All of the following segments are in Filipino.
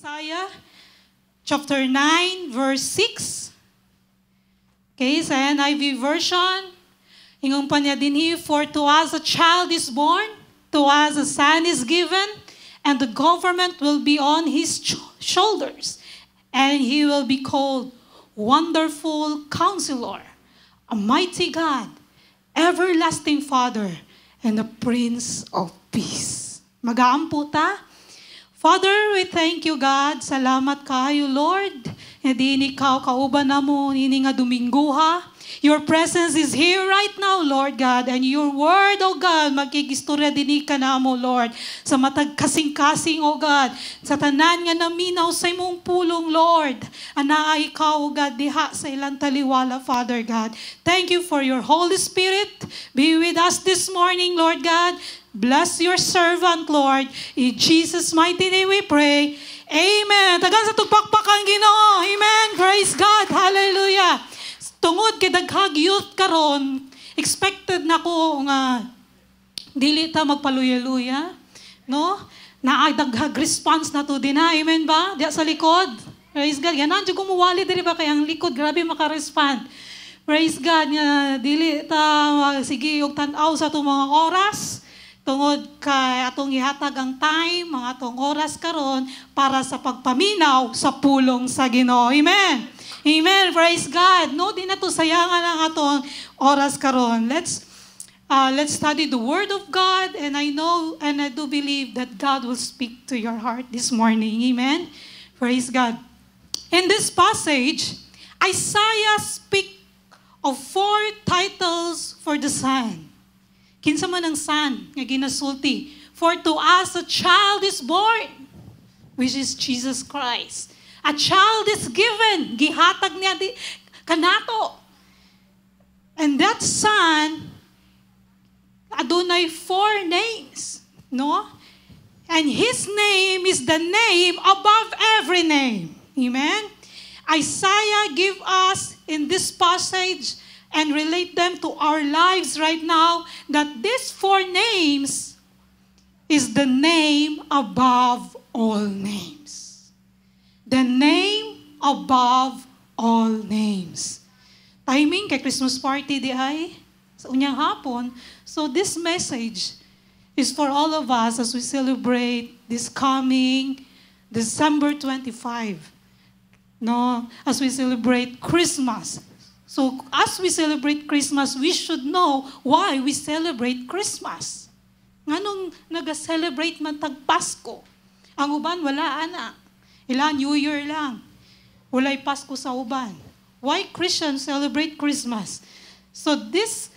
Isaiah chapter 9, verse 6. Okay, sa NIV version, ingon pa niya din For to us a child is born, to us a son is given, and the government will be on his shoulders, and he will be called Wonderful Counselor, a mighty God, everlasting Father, and the Prince of Peace. Magaampo ta? Father, we thank you, God. Salamat kayo, Lord. Hindi ikaw kauban na mo, hindi nga Domingo, ha? Your presence is here right now, Lord God. And your word, oh God, magkigistorya din ka na mo, Lord. Sa matag kasing-kasing, oh God. Sa tanan nga naminaw sa imong pulong, Lord. Ana ikaw, oh God, diha sa ilang taliwala, Father God. Thank you for your Holy Spirit. Be with us this morning, Lord God. Bless your servant, Lord. In Jesus' mighty name we pray. Amen. Tagan sa tugpakpakan Ginoo. Amen. Praise God. Hallelujah. Tungod kay daghag youth karon, expected na ko nga dili ta magpaluya-luya, no? Na daghag response na to din ha. Amen ba? Diya sa likod. Praise God. Yan nandiyo kumuwali diri ba kay ang likod grabe maka-respond. Praise God nga dili ta sige og tan-aw sa itong mga oras tungod kay atong ihatag ang time, mga atong oras karon para sa pagpaminaw sa pulong sa Ginoo. Amen. Amen. Praise God. No di na to sayangan ang atong oras karon. Let's uh, let's study the word of God and I know and I do believe that God will speak to your heart this morning. Amen. Praise God. In this passage, Isaiah speak of four titles for the Son. Kinsa man ang son nga ginasulti. For to us a child is born, which is Jesus Christ. A child is given, gihatag niya di, kanato. And that son, adunay four names, no? And his name is the name above every name. Amen? Isaiah give us in this passage and relate them to our lives right now that these four names is the name above all names. The name above all names. Timing kay Christmas party di ay sa unyang hapon. So this message is for all of us as we celebrate this coming December 25. No, as we celebrate Christmas, So as we celebrate Christmas, we should know why we celebrate Christmas. Nganong nag-celebrate man tag Pasko? Ang uban, wala ana. Ila New Year lang. Walay Pasko sa uban. Why Christians celebrate Christmas? So this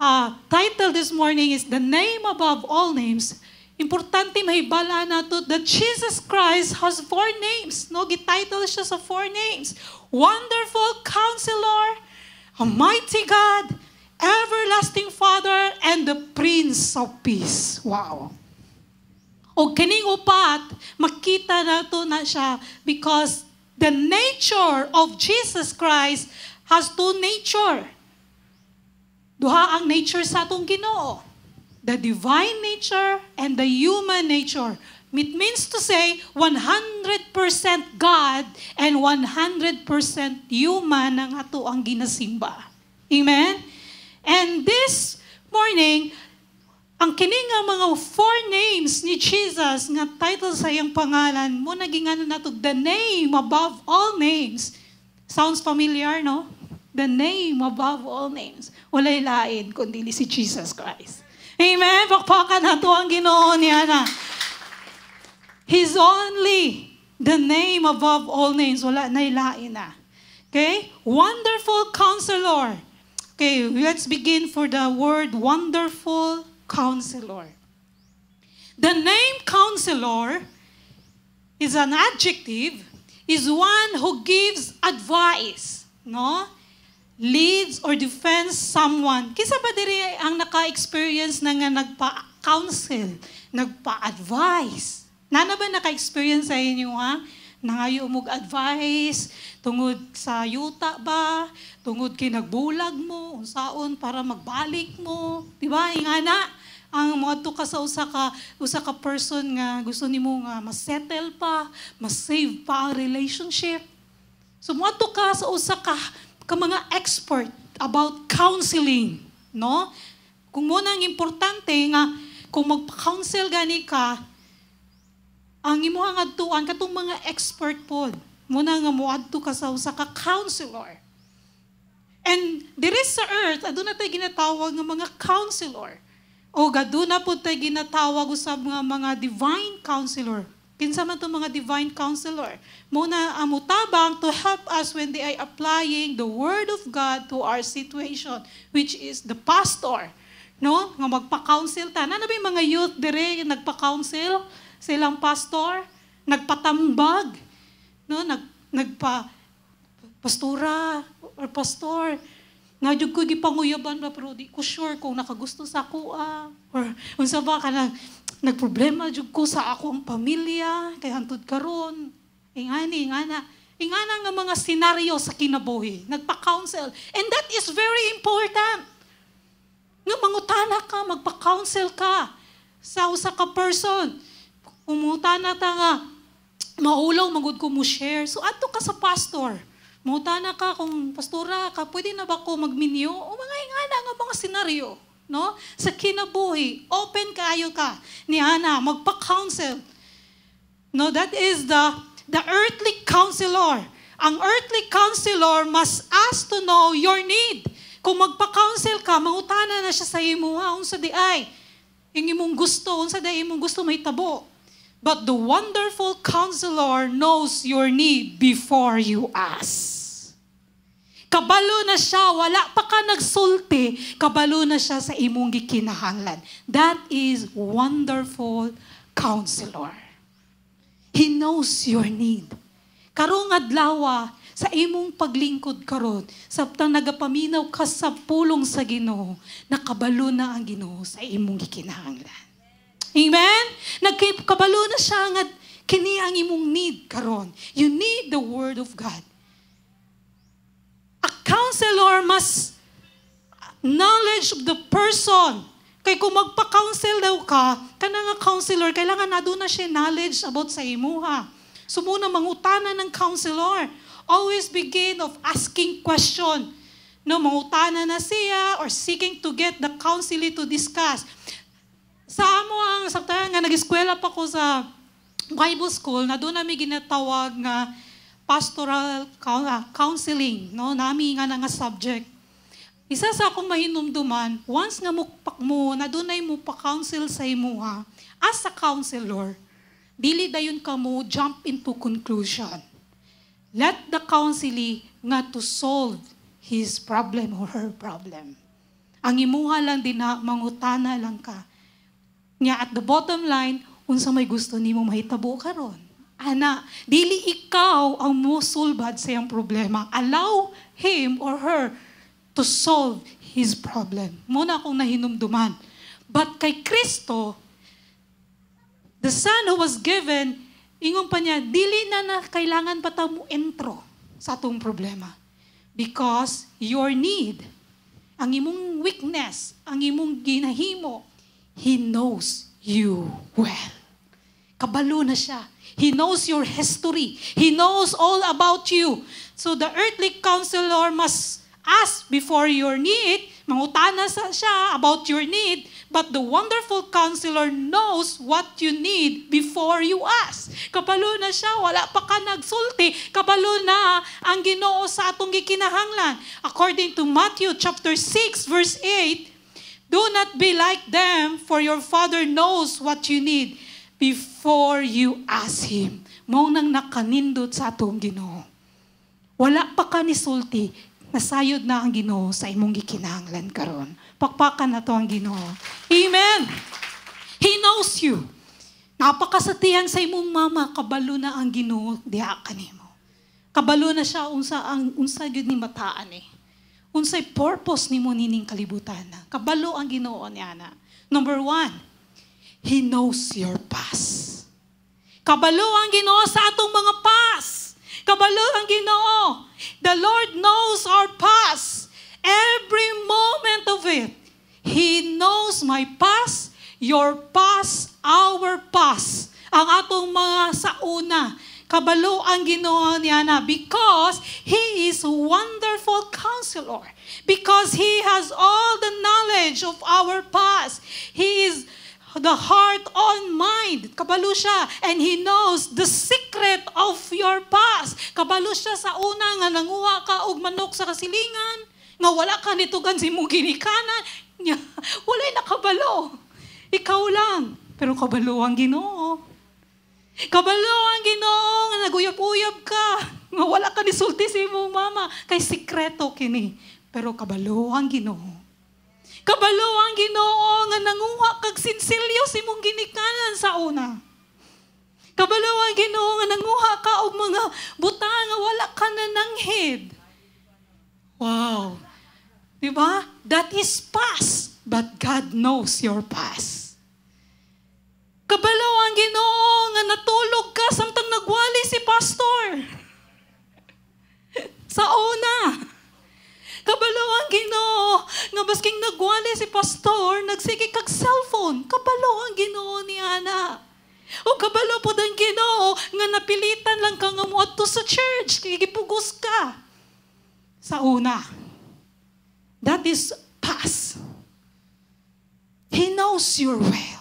uh, title this morning is The Name Above All Names. Importante mahibala nato that Jesus Christ has four names. No, gititle siya sa four names. Wonderful Counselor, a mighty God, everlasting Father, and the Prince of Peace. Wow. O kining upat, makita na to na siya because the nature of Jesus Christ has two nature. Duha ang nature sa atong Ginoo. The divine nature and the human nature. It means to say 100% God and 100% human ang ato ang ginasimba. Amen? And this morning, ang kining nga mga four names ni Jesus nga title sa iyang pangalan mo naging ano nato the name above all names. Sounds familiar, no? The name above all names. Walay lain kundi si Jesus Christ. Amen? Pakpakan na to ang ginoo niya na. He's only the name above all names. Wala na ilain na. Okay? Wonderful counselor. Okay, let's begin for the word wonderful counselor. The name counselor is an adjective, is one who gives advice, no? Leads or defends someone. Kisa ba diri ang naka-experience na nga nagpa-counsel, nagpa-advise? Nana ba naka-experience sa inyo ha? Nangayo mo advice, tungod sa yuta ba, tungod kay nagbulag mo, unsaon para magbalik mo, di ba? Ingana, ang moadto ka sa usa ka usa ka person nga gusto nimo nga ma-settle pa, ma-save pa ang relationship. So moadto ka sa usa ka ka mga expert about counseling, no? Kung mo nang importante nga kung magpa-counsel gani ka, ang imo ang adtuan katong mga expert pod. Muna nga moadto ka sa usa ka counselor. And diri sa earth, aduna tay ginatawag nga mga counselor. O gaduna po tayo ginatawag usab mga mga divine counselor. Kinsa man to mga divine counselor. Muna amutabang to help us when they are applying the word of God to our situation, which is the pastor. No? Nga magpa-counsel ta. Ano ba mga youth dire nagpa-counsel? Silang pastor? Nagpatambag? No? Nag, nagpa pastora or pastor jud ko gipanguyaban ba pero di ko sure kung nakagusto sa ako ah. Or unsa ba ka nag nagproblema jud ko sa akong pamilya kay hantud karon. Ingani ingana ingana nga mga senaryo sa kinabuhi. Nagpa-counsel. And that is very important. Nga mangutana ka, magpa-counsel ka sa usa ka person. Umutana ta nga maulaw magud ko mo share. So ato ka sa pastor Mutana ka kung pastora ka, pwede na ba ko magminyo? O mga ingana nga mga senaryo. No? Sa kinabuhi, open kayo ka ni Ana, magpa-counsel. No, that is the the earthly counselor. Ang earthly counselor must ask to know your need. Kung magpa-counsel ka, mangutana na siya sa imo, ha, unsa di ay. Yung imong gusto, unsa di imong gusto may tabo. But the wonderful counselor knows your need before you ask. Kabalo na siya, wala pa ka nagsulti, kabalo na siya sa imong gikinahanglan. That is wonderful counselor. He knows your need. Karong adlaw sa imong paglingkod karon, sabtang nagapaminaw ka sa pulong sa Ginoo, nakabalo na ang Ginoo sa imong gikinahanglan. Amen? Nagkabalo na siya nga kini ang imong need karon. You need the word of God counselor must knowledge of the person. Kay kung magpa-counsel daw ka, kana counselor, kailangan na doon na siya knowledge about sa imuha. So muna mangutana ng counselor. Always begin of asking question. No, mangutana na siya or seeking to get the counselor to discuss. Sa amo ang sakta nga nag-eskwela pa ko sa Bible school, na doon namin ginatawag nga pastoral ah, counseling, no? Nami nga nga subject. Isa sa akong mahinumduman, once nga mukpak mo, na dunay mo pa-counsel sa imuha, as a counselor, dili dayon ka mo jump into conclusion. Let the counselee nga to solve his problem or her problem. Ang imuha lang din na mangutana lang ka. Nga at the bottom line, unsa may gusto nimo mahitabo karon. Ana, dili ikaw ang musulbad sa iyang problema. Allow him or her to solve his problem. Muna akong nahinumduman. But kay Kristo, the Son who was given, ingon pa niya, dili na na kailangan pa mo entro sa atong problema. Because your need, ang imong weakness, ang imong ginahimo, He knows you well. Kabalo na siya He knows your history. He knows all about you. So the earthly counselor must ask before your need, mangutana sa siya about your need, but the wonderful counselor knows what you need before you ask. Kabalo na siya, wala pa ka nagsulti, kabalo na ang ginoo sa atong gikinahanglan. According to Matthew chapter 6 verse 8, Do not be like them, for your Father knows what you need before you ask Him. Mao nang nakanindot sa atong ginoo. Wala pa ka ni sulti, nasayod na ang ginoo sa imong gikinahanglan karon. Pakpakan na to ang ginoo. Amen! He knows you. Napakasatihan sa imong mama, kabalo na ang ginoo diha kanimo. Kabalo na siya unsa ang unsa gyud ni mataan eh. Unsay purpose nimo nining kalibutan na. Kabalo ang Ginoo niya na. Number one, He knows your past. Kabalo ang Ginoo sa atong mga past. Kabalo ang Ginoo. The Lord knows our past. Every moment of it. He knows my past. your past, our past, ang atong mga sa una. Kabalo ang Ginoo niya na because He is wonderful counselor. Because He has all the knowledge of our past. He is the heart on mind. Kabalo siya. And He knows the secret of your past. Kabalo siya sa una nga nanguha ka og manok sa kasilingan. Nga wala ka nitugan si mong ginikanan. Wala'y nakabalo. Ikaw lang. Pero kabalo ang ginoo. Kabalo ang ginoo nga naguyab-uyab ka. Nga wala ka ni sulti sa imong mama. Kay sikreto kini. Pero kabalo ang ginoo. Kabalo ang ginoo nga nanguha kag sinsilyo si mong ginikanan sa una. Kabalo ang ginoo nga nanguha ka og mga butang nga wala ka na nanghid. Wow. Diba? That is past. But God knows your past. Kabalo ang ginoo nga natulog ka samtang nagwali si pastor. Sa una. Kabalo ang ginoo nga basking nagwali si pastor, nagsige kag cellphone. Kabalo ang ginoo ni Ana. O kabalo po ang ginoo nga napilitan lang ka nga mo sa church, kay gipugos ka. Sa una. That is past. He knows your well.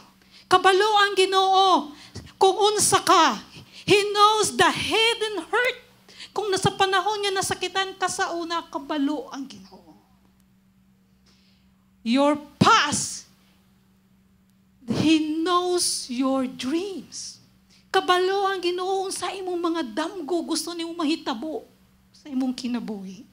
Kabalo ang ginoo. Kung unsa ka, He knows the hidden hurt. Kung nasa panahon niya nasakitan ka sa una, kabalo ang ginoo. Your past, He knows your dreams. Kabalo ang ginoo sa imong mga damgo gusto nimo mahitabo sa imong kinabuhi.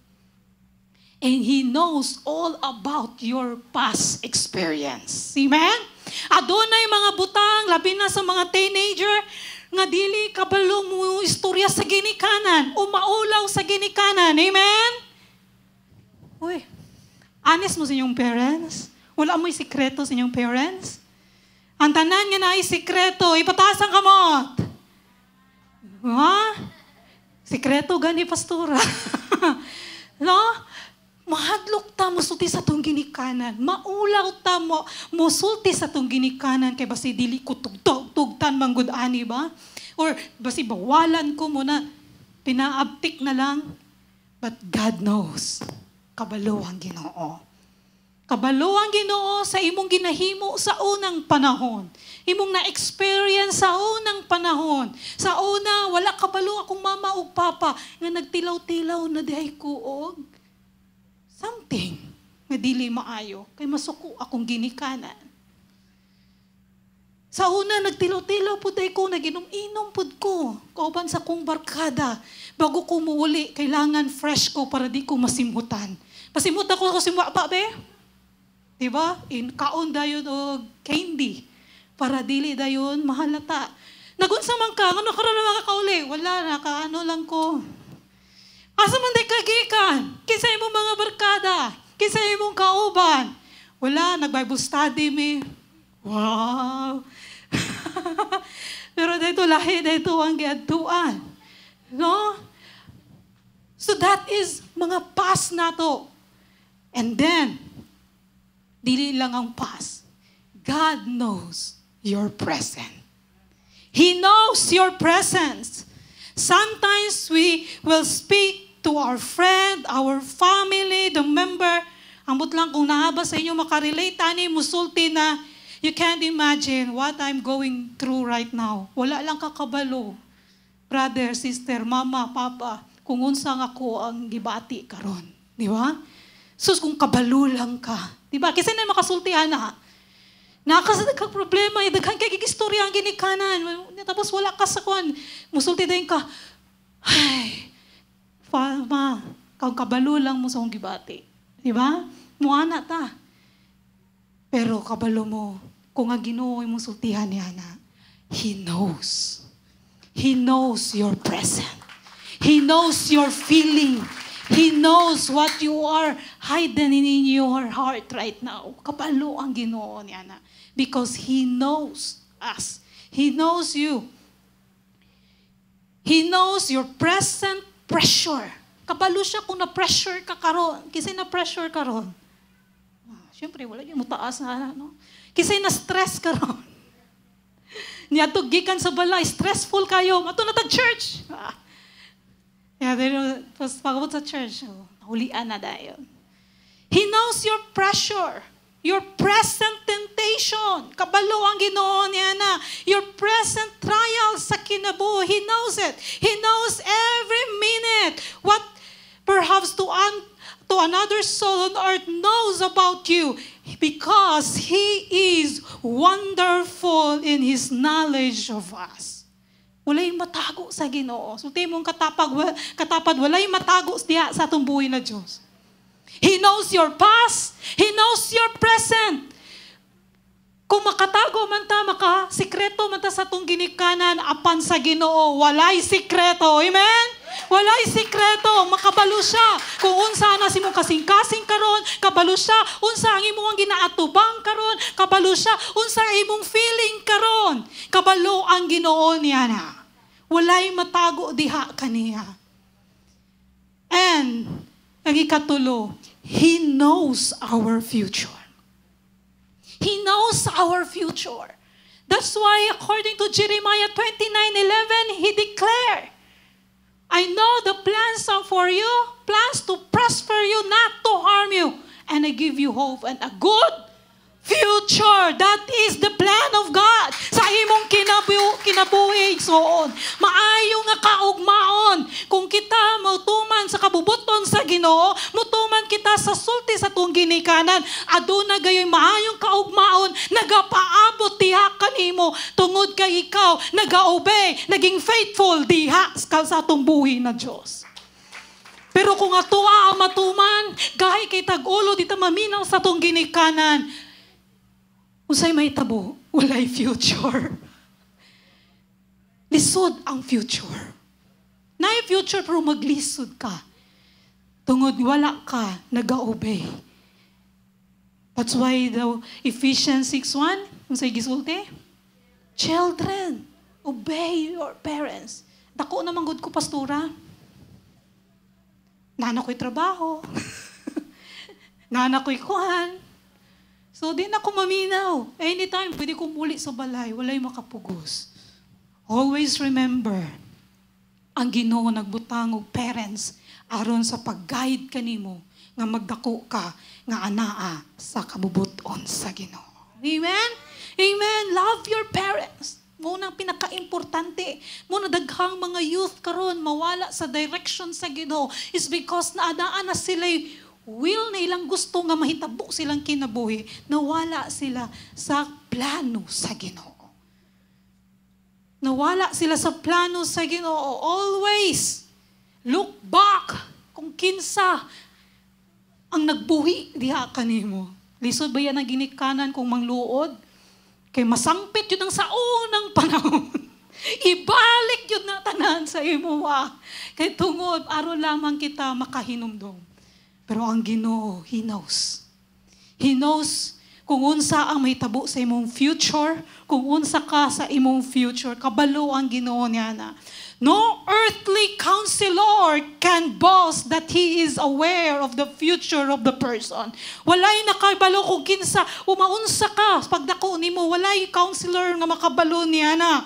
And He knows all about your past experience. Amen? Adunay mga butang, labi na sa mga teenager, nga dili kabalo mo istorya sa ginikanan o maulaw sa ginikanan. Amen? Uy, honest mo sa inyong parents? Wala mo'y sikreto sa inyong parents? Ang tanan nga na ay sikreto, ipatasan ka mo. Ha? Sikreto gani pastora. no? Mahadlok ta mo sulti sa tong ginikanan. Maulaw ta mo mosulti sa tong ginikanan kay basi dili ko tugtog tugtan manggod ani ba? Or basi bawalan ko mo na pinaabtik na lang. But God knows. Kabalo ang Ginoo. Kabalo ang Ginoo sa imong ginahimo sa unang panahon. Imong na-experience sa unang panahon. Sa una, wala kabalo akong mama ug papa nga nagtilaw-tilaw na dihay kuog something nga dili maayo kay masuko akong ginikanan. Sa una, nagtilaw-tilaw po day ko, naginom-inom po ko. Kauban sa kong barkada. Bago ko muuli, kailangan fresh ko para di ko masimutan. Masimut ako kasi pa, be? Diba? In kaon dayon o candy. Para dili dayon mahalata. Nagunsa man ka, ano karon na mga kauli? Wala na, kaano lang ko. Asa man day kagikan? Kinsa imong mga barkada? Kinsa imong kauban? Wala, nag-Bible study me. Wow! Pero dito lahi, dito ang giadtuan. No? So that is mga past nato. And then, dili lang ang past. God knows your present. He knows your presence. Sometimes we will speak to our friend, our family, the member. Ambot lang kung nahaba sa inyo makarelate, ani musulti na you can't imagine what I'm going through right now. Wala lang kakabalo. Brother, sister, mama, papa, kung unsang ako ang gibati karon, di ba? Sus, kung kabalo lang ka. Di ba? Kasi na makasultihan na. Nakasad ka problema, daghan kay gigistorya ang ginikanan. Tapos wala ka sa kuan. Musulti dayon ka. Ay, fama, kang kabalo lang mo sa akong gibati. Di ba? Muana ta. Pero kabalo mo, kung nga Ginoo mo sultihan niya na, He knows. He knows your present. He knows your feeling. He knows what you are hiding in your heart right now. Kabalo ang Ginoo niya na. Because He knows us. He knows you. He knows your present pressure. Kabalo siya kung na-pressure ka karon. Kasi na-pressure ka ron. Ah, Siyempre, wala yung mataas na, ano. Kasi na-stress ka ron. Niya to gikan sa balay, stressful kayo, mato na church. Ah. Yeah, tapos pagabot sa church, oh, na dayon. He knows your pressure, your present temptation. Kabalo ang ginoo niya na. Your present trial sa kinabuhi. He knows it. He knows every minute what perhaps to un- to another soul on earth knows about you because He is wonderful in His knowledge of us. Walay matago sa ginoo. So, mong katapag, katapad, walay matago diya sa atong buhay na Diyos. He knows your past. He knows your present. Kung makatago man ta, maka sikreto man ta sa tong ginikanan apan sa Ginoo, walay sikreto. Amen? Walay sikreto, makabalo siya. Kung unsa na si mong kasing-kasing karon, kabalo siya. Unsa ang imong ginaatubang karon, kabalo siya. Unsa imong feeling karon, kabalo ang Ginoo niya na. Walay matago diha kaniya. And ang ikatulo, He knows our future. He knows our future. That's why according to Jeremiah 29:11, he declared, I know the plans are for you, plans to prosper you, not to harm you, and I give you hope and a good future. That is the plan of God. Sa imong kinabu kinabuhi soon. Maayo nga kaugmaon. Kung kita mutuman sa kabubuton sa Ginoo, mutuman kita sa sulti sa tong ginikanan, aduna gayoy maayong kaugmaon, nagapaabot diha kanimo tungod kay ikaw nagaobey, naging faithful diha sa atong buhi na Dios. Pero kung atuwa ang matuman, gahi kay tag-ulo dito maminaw sa tong ginikanan, Usay may tabo, walay future. Lisod ang future. Na future pero maglisod ka. Tungod wala ka, nag-obey. That's why the Ephesians 6.1, kung sa'y gisulti, Children, obey your parents. Dako naman good ko, pastora. Nana ko'y trabaho. Nana ko'y kuhan. So, di na ako maminaw. Anytime, pwede kong muli sa balay. Walay makapugos. Always remember, ang ginoo nagbutang og parents aron sa pag-guide kanimo nga magdako ka nga anaa sa kabubuton sa Ginoo. Amen? Amen. Love your parents. Muna pinaka-importante. Muna daghang mga youth karon mawala sa direction sa Ginoo is because naadaan na sila will na ilang gusto nga mahitabo silang kinabuhi, nawala sila sa plano sa Ginoo. Nawala sila sa plano sa Ginoo. Always look back kung kinsa ang nagbuhi diha kanimo. Lisod ba yan ang ginikanan kung mangluod? Kay masangpit yun ang sa unang panahon. Ibalik yun na tanan sa imo. Kay tungod, araw lamang kita makahinumdom. Pero ang Ginoo, He knows. He knows kung unsa ang may tabo sa imong future, kung unsa ka sa imong future, kabalo ang Ginoo niya na. No earthly counselor can boast that he is aware of the future of the person. Walay nakabalo kung kinsa, umaunsa ka, pagdako nimo, walay counselor nga makabalo niya na.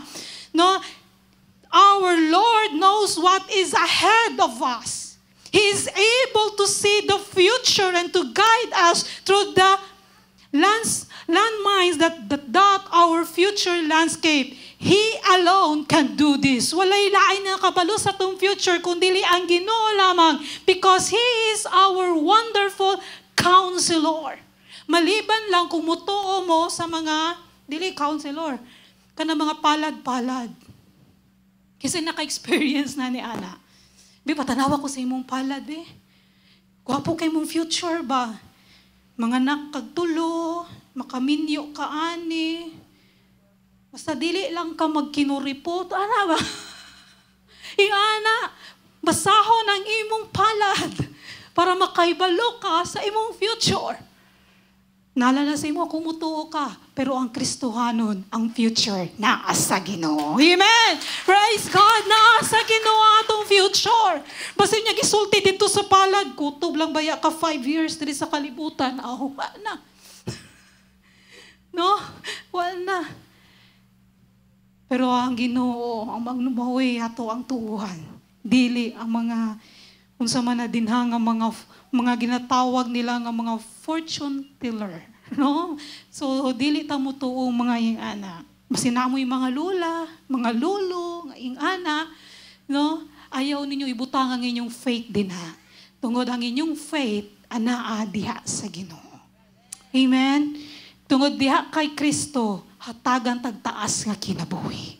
No? Our Lord knows what is ahead of us. He is able to see the future and to guide us through the lands, landmines that, that dot our future landscape. He alone can do this. Walay lain na kabalo sa tong future kundi ang Ginoo lamang because He is our wonderful counselor. Maliban lang kung mutuo mo sa mga dili counselor, kana mga palad-palad. Kasi naka-experience na ni Ana. Bi, patanawa ko sa imong palad, be. Gwapo kay mong future ba? Mga nakagtulo, makaminyo ka ani. Basta dili lang ka magkinuripot. Ana ba? Iana, basahon ang imong palad para makaibalo ka sa imong future. Nalala sa imo, kumutuo ka. Pero ang Kristohanon, ang future, naa sa Ginoo. Amen! Praise God! Naa sa Ginoo atong future. Basta niya gisulti dito sa palad, kutob lang baya ka five years diri sa kalibutan. Oh, na. No? Wala na. Pero ang Ginoo ang magnumawi ato ang tuuhan. Dili ang mga unsa man na dinhang ang mga mga ginatawag nila nga mga fortune teller. No? So dili ta mo tuong mga ingana. Masinamoy mga lula, mga lolo, nga ingana, no? Ayaw ninyo ibutang ang inyong faith din ha. Tungod ang inyong faith anaa diha sa Ginoo. Amen. Tungod diha kay Kristo, hatagan tagtaas nga kinabuhi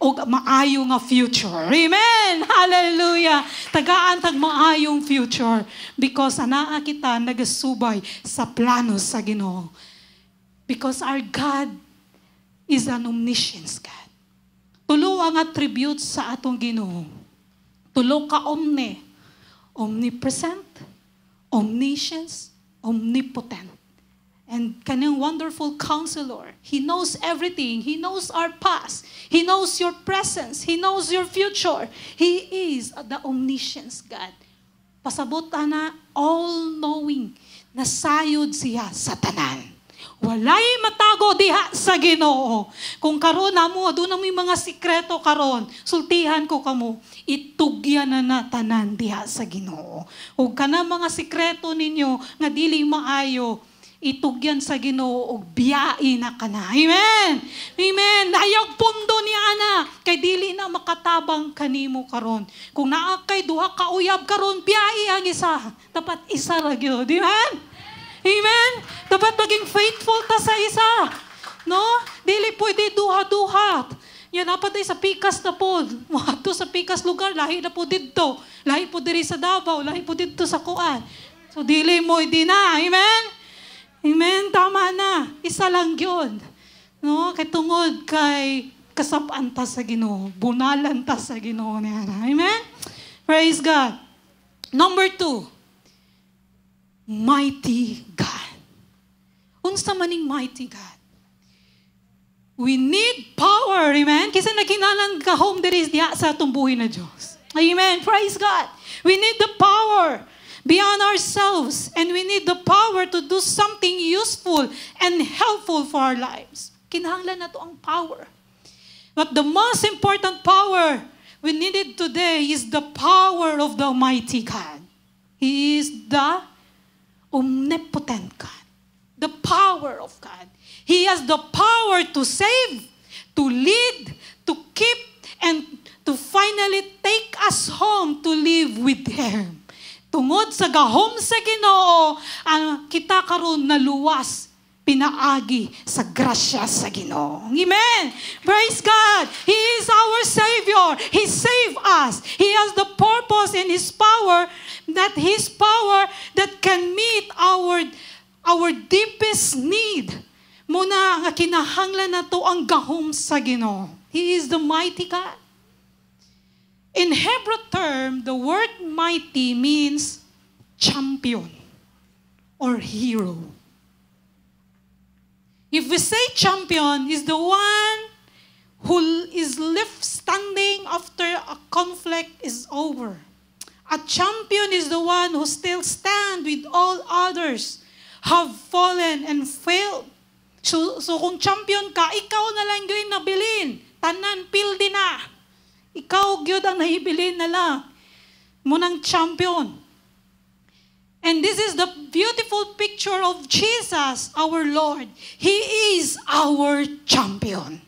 o maayo nga future. Amen! Hallelujah! Tagaan tag maayong future because anaa kita nagasubay sa plano sa Ginoo. Because our God is an omniscience God. Tulo ang attributes sa atong Ginoo. Tulo ka omne. Omnipresent, omniscience, omnipotent and kanyang wonderful counselor. He knows everything. He knows our past. He knows your presence. He knows your future. He is the omniscience God. Pasabot na all-knowing. Nasayod siya sa tanan. Walay matago diha sa Ginoo. Kung karon namo aduna mo mga sikreto karon, sultihan ko kamo, itugyan na na tanan diha sa Ginoo. Ug kana mga sikreto ninyo nga dili maayo, itugyan sa Ginoo og biyai na kana. Amen. Amen. Ayaw pundo ni ana kay dili na makatabang kanimo karon. Kung naa kay duha ka uyab karon biyai ang isa. Dapat isa ra gyud. Amen. Amen. Dapat maging faithful ta sa isa. No? Dili pwede duha-duha. Yan apat sa pikas na po. Wato sa pikas lugar, lahi na po dito. Lahi po diri sa Davao, lahi po dito sa Kuan. So dili mo di na. Amen? Amen? Tama na. Isa lang yun. No? Kay tungod kay kasapaan ta sa ginoo. Bunalan ta sa ginoo niya. Amen? Praise God. Number two, mighty God. Unsa maning mighty God? We need power, amen? Kasi nakinalan ka home there is diya sa buhay na Diyos. Amen. Praise God. We need the power beyond ourselves and we need the power to do something useful and helpful for our lives. Kinahanglan na to ang power. But the most important power we needed today is the power of the Almighty God. He is the omnipotent God, the power of God. He has the power to save, to lead, to keep, and to finally take us home to live with Him. Tungod sa gahom sa Ginoo, ang kita karon naluwas pinaagi sa grasya sa Ginoo. Amen. Praise God. He is our Savior. He saved us. He has the purpose in His power that His power that can meet our our deepest need. Muna nga kinahanglan na to ang gahom sa Ginoo. He is the mighty God. In Hebrew term, the word mighty means champion or hero. If we say champion, is the one who is left standing after a conflict is over. A champion is the one who still stand with all others have fallen and failed. So, so kung champion ka, ikaw na lang yung nabilin. Tanan, pildi na. Ikaw gyud ang nahibilin na lang. Munang champion. And this is the beautiful picture of Jesus, our Lord. He is our champion.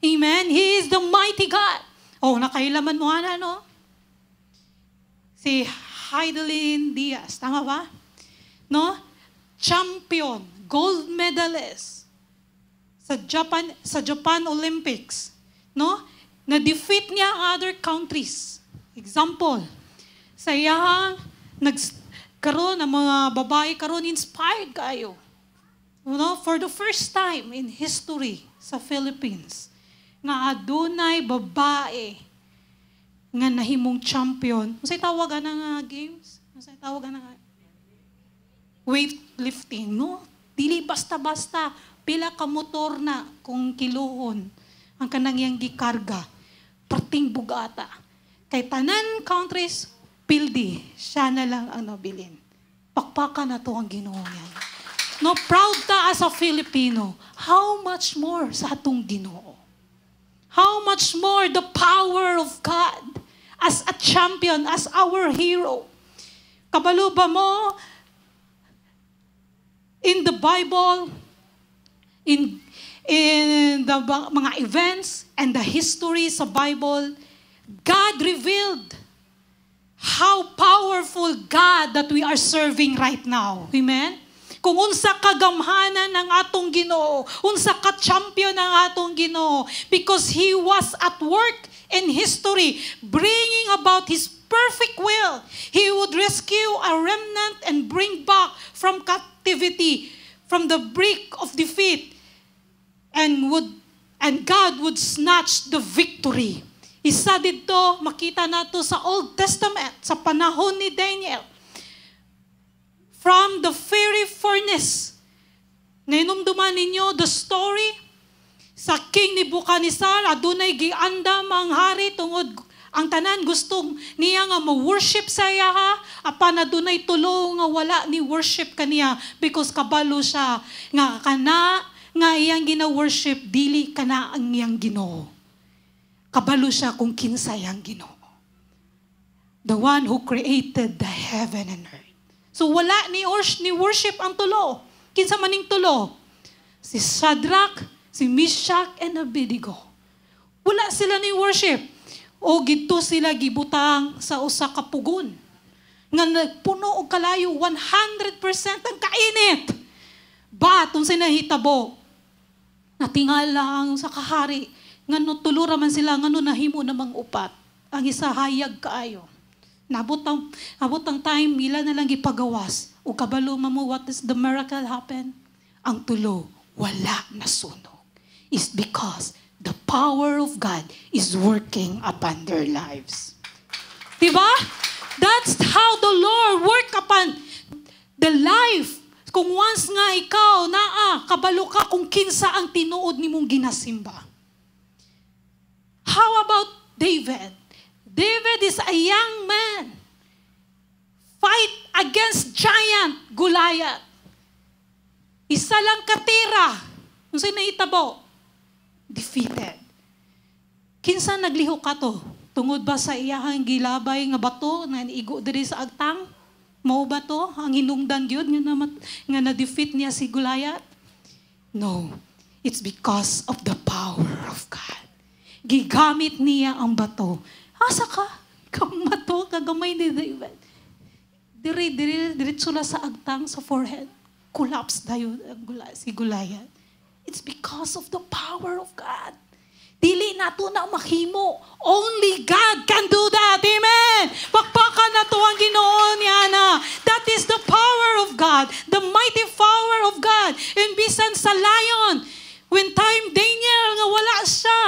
Amen? He is the mighty God. Oh, nakailaman mo na, no? Si Heidelin Diaz. Tama ba? No? Champion. Gold medalist. Sa Japan, sa Japan Olympics. No? Na-defeat niya other countries. Example, sa iyang nag karon ang mga babae karon inspired kayo. You know, for the first time in history sa Philippines, nga adunay babae nga nahimong champion. Unsay tawagan nga games? Unsay tawagan nga weightlifting, no? Dili basta-basta pila ka motor na kung kiluhon ang kanang yang gikarga perting bugata. Kay tanan countries, pildi, siya na lang ang nabilin. Pakpakan na to ang ginoo niya. No, proud ta as a Filipino. how much more sa atong Ginoo? How much more the power of God as a champion, as our hero. Kabalo ba mo, in the Bible, in, in the mga events and the history sa Bible, God revealed how powerful God that we are serving right now. Amen? Kung unsa kagamhanan ng atong Ginoo, unsa ka champion ng atong Ginoo because he was at work in history bringing about his perfect will. He would rescue a remnant and bring back from captivity, from the brink of defeat and would and God would snatch the victory. Isa dito, makita nato sa Old Testament, sa panahon ni Daniel from the fiery furnace. Nainumduman ninyo the story sa King ni Bukanisar, adunay giandam ang hari tungod ang tanan gustong niya nga ma-worship sa iya ha, apan adunay tulo nga wala ni worship kaniya because kabalo siya nga kana nga iyang gina-worship dili kana ang iyang Ginoo. Kabalo siya kung kinsa iyang Ginoo. The one who created the heaven and earth. So wala ni, ni worship ang tulo. Kinsa maning tulo? Si Shadrach, si Meshach, and Abednego. Wala sila ni worship. O gito sila gibutang sa usa ka pugon. Nga nagpuno og kalayo 100% ang kainit. But, kung sinahitabo, natingal lang sa kahari, nga no tulura man sila, nga no nahimo namang upat. Ang isa hayag kaayo. Nabot ang, abot ang time, ila na lang gipagawas. O kabalo mo, what is the miracle happen? Ang tulo, wala na sunog. Is because the power of God is working upon their lives. Diba? That's how the Lord work upon the life. Kung once nga ikaw, naa, kabalo ka kung kinsa ang tinuod ni mong ginasimba. How about David? David is a young man. Fight against giant Goliath. Isa lang katira. Kung sa'yo naitabo, defeated. Kinsa nagliho ka to? Tungod ba sa iyahang gilabay nga bato na igo diri sa agtang? Mao ba to? Ang hinungdan gyud nga na, nga na-defeat niya si Goliath? No. It's because of the power of God. Gigamit niya ang bato Asa ka? Kamato, kagamay ni David. Diri, diri, diretso na sa agtang, sa forehead. Collapse dayo si Goliath. It's because of the power of God. Dili nato na mahimo. Only God can do that. Amen. Pakpakan na to ang Ginoo niya na. That is the power of God. The mighty power of God. And bisan sa lion, when time Daniel nga wala siya,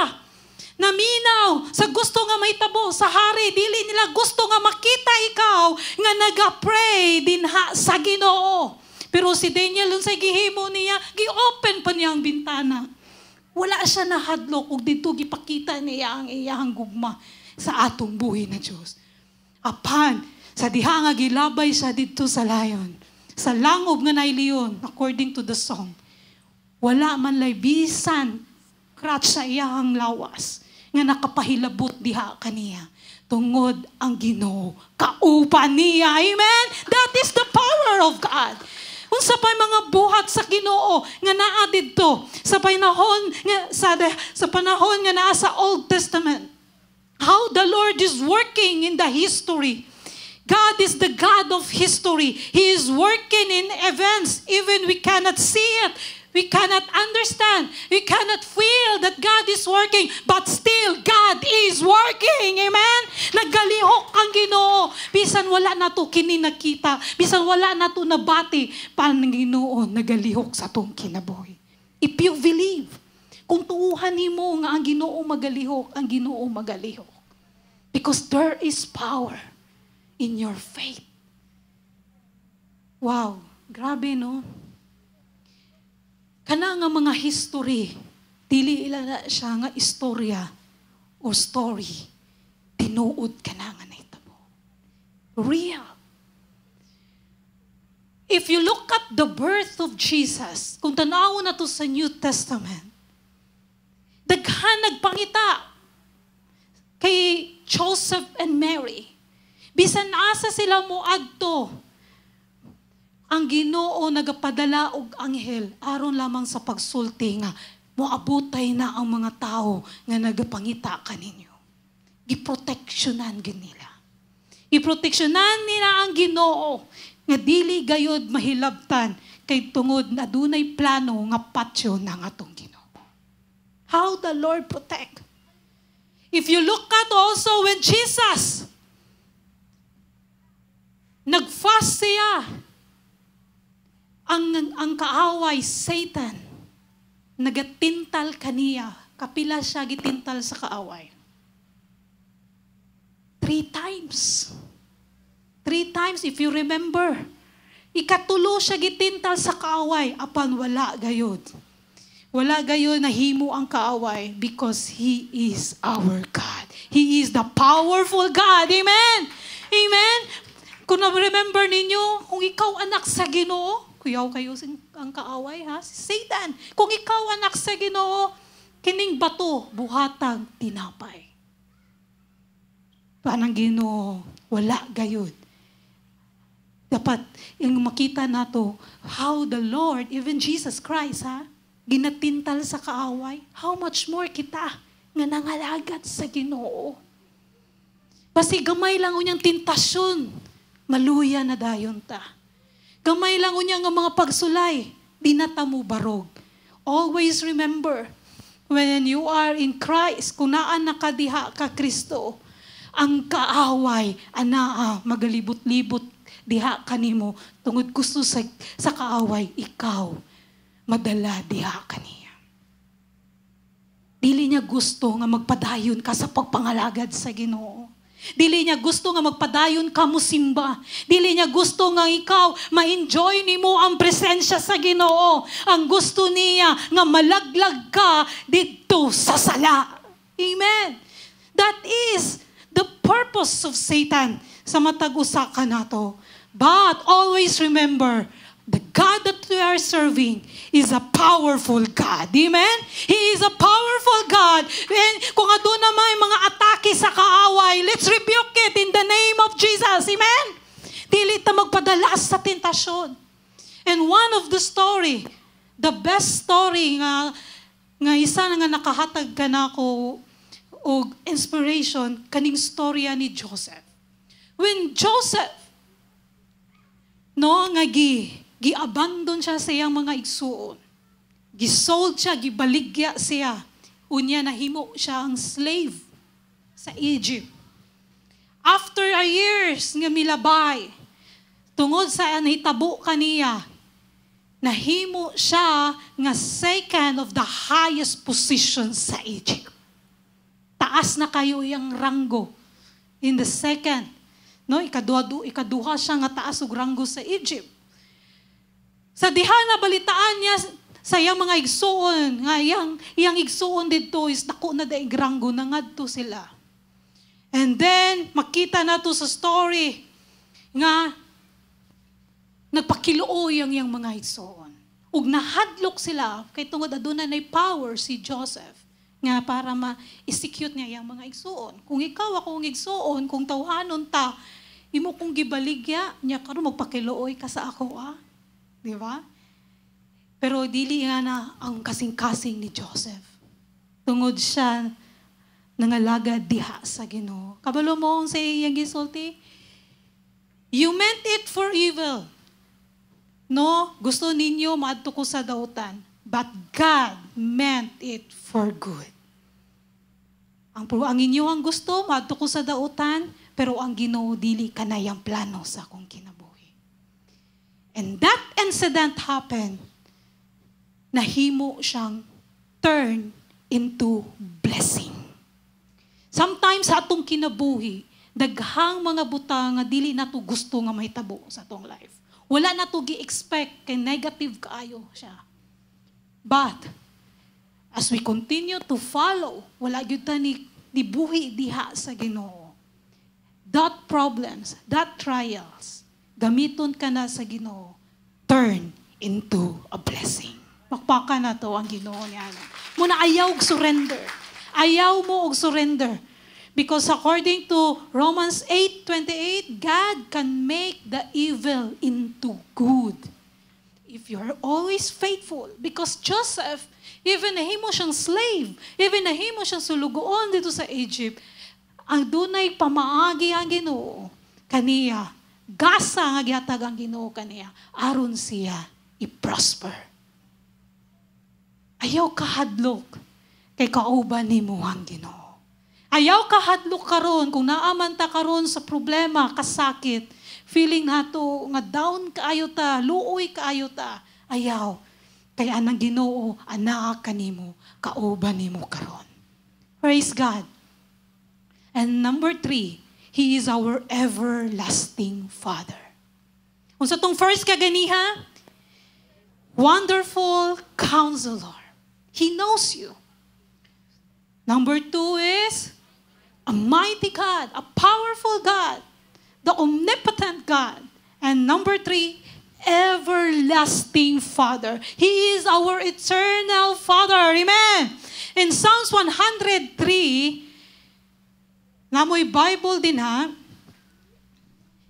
naminaw sa gusto nga may tabo sa hari dili nila gusto nga makita ikaw nga naga-pray dinha sa Ginoo pero si Daniel unsay gihimo niya gi-open pa niya ang bintana wala siya nahadlok ug dito gipakita niya ang iyang gugma sa atong buhi na Dios apan sa diha nga gilabay sa dito sa layon. Sa langob nga nailiyon according to the song wala man lay bisan scratch sa iyang lawas nga nakapahilabot diha kaniya. Tungod ang Ginoo. Kaupan niya. Amen? That is the power of God unsa pa mga buhat sa Ginoo nga naa didto sa panahon nga sa sa panahon nga naa sa Old Testament how the Lord is working in the history God is the God of history. He is working in events, even we cannot see it. We cannot understand. We cannot feel that God is working. But still, God is working. Amen? Naggalihok ang ginoo. Bisan wala na to kini nakita. Bisan wala na to nabati. Paano ginoo nagalihok sa tong kinabuhi. If you believe, kung tuuhan mo nga ang ginoo magalihok, ang ginoo magalihok. Because there is power in your faith. Wow, grabe no? Kana nga mga history, dili ila na siya nga istorya o story. Tinuod ka na nga nahitabo. Real. if you look at the birth of Jesus, kung tanaw na to sa New Testament, daghan nagpangita kay Joseph and Mary. Bisan asa sila mo adto, ang Ginoo nagapadala og anghel aron lamang sa pagsulti nga moabutay na ang mga tao nga nagapangita kaninyo. Giproteksyonan gid nila. Nila ang Ginoo nga dili gayod mahilabtan kay tungod na dunay plano nga patyo ng atong Ginoo. How the Lord protect. If you look at also when Jesus nagfast siya ang, ang kaaway, Satan, nagatintal kaniya. Kapila siya gitintal sa kaaway. Three times. Three times, if you remember. Ikatulo siya gitintal sa kaaway, apan wala gayod. Wala gayon na himo ang kaaway because He is our God. He is the powerful God. Amen? Amen? Kung na-remember ninyo, kung ikaw anak sa ginoo, kuyaw kayo ang kaaway ha? Si Satan. Kung ikaw anak sa ginoo, kining bato, buhatang tinapay. Panang ginoo, wala gayud. Dapat, yung makita nato, how the Lord, even Jesus Christ, ha? Ginatintal sa kaaway. How much more kita nga nangalagat sa ginoo. Basi gamay lang unyang tintasyon, maluya na dayon ta. Gamay lang unya nga mga pagsulay, di mo barog. Always remember, when you are in Christ, kung naan nakadiha ka Kristo, ang kaaway, anaa, magalibot-libot diha kanimo, tungod gusto sa, sa kaaway, ikaw, madala diha kaniya. Dili niya gusto nga magpadayon ka sa pagpangalagad sa ginoo. Dili niya gusto nga magpadayon ka mo simba. Dili niya gusto nga ikaw ma-enjoy nimo ang presensya sa Ginoo. Ang gusto niya nga malaglag ka didto sa sala. Amen. That is the purpose of Satan sa matag usa ka nato. But always remember, God that we are serving is a powerful God. Amen? He is a powerful God. And kung doon na may mga atake sa kaaway, let's rebuke it in the name of Jesus. Amen? Dili ta magpadalas sa tentasyon. And one of the story, the best story nga nga isa nga nakahatag ka na ko og inspiration kaning storya ni Joseph. When Joseph no nga gi giabandon siya sa iyang mga igsuon. Gisold siya, gibaligya siya. Unya nahimo siya ang slave sa Egypt. After a years nga milabay, tungod sa nahitabo kaniya, nahimo siya nga second of the highest position sa Egypt. Taas na kayo yung ranggo in the second. No, ikaduha, ikaduha siya nga taas og ranggo sa Egypt. Sa diha na balitaan niya sa iyang mga igsuon, nga iyang, iyang igsuon dito is dako na daig ranggo na ngadto sila. And then, makita na to sa story nga nagpakiluoy ang iyang mga igsuon. Ug nahadlok sila kay tungod aduna nay power si Joseph nga para ma-execute niya ang mga igsuon. Kung ikaw ako ang igsuon, kung tawhanon ta, imo kong gibaligya, niya karon magpakiluoy ka sa ako ah. Di ba? Pero dili nga na ang kasing-kasing ni Joseph. Tungod siya nangalaga diha sa Ginoo. Kabalo mo sa iyang gisulti? You meant it for evil. No, gusto ninyo maadto ko sa dautan. But God meant it for good. Ang ang inyo ang gusto, maadto ko sa dautan, pero ang Ginoo dili kanayang plano sa akong kinabuhi. And that incident happened, nahimo siyang turn into blessing. Sometimes sa atong kinabuhi, daghang mga butang nga dili na to gusto nga mahitabo sa atong life. Wala na to gi-expect kay negative kaayo siya. But as we continue to follow, wala gyud ta ni, ni buhi diha sa Ginoo. That problems, that trials, Gamiton ka na sa Ginoo turn into a blessing. Makpaka na to ang ginoo niya. Muna ayaw og surrender. Ayaw mo og surrender. Because according to Romans 8:28, God can make the evil into good. If you are always faithful. Because Joseph, even nahimo siyang slave, even nahimo siyang sulugoon dito sa Egypt, ang dunay pamaagi ang Ginoo kaniya, gasa nga gihatag ang Ginoo kaniya, aron siya i-prosper. Ayaw kahadlok kay kauban nimo ang Ginoo. Ayaw ka hadlok karon kung naaman ta karon sa problema, kasakit, feeling nato nga down kaayo ta, luoy kaayo ta. Ayaw. Kay anang Ginoo anaa kanimo, kauban nimo karon. Praise God. And number three, He is our everlasting Father. Kung sa tong first kaganiha, wonderful counselor. He knows you. Number two is a mighty God, a powerful God, the omnipotent God. And number three, everlasting Father. He is our eternal Father. Amen. In Psalms 103, namoy Bible din ha,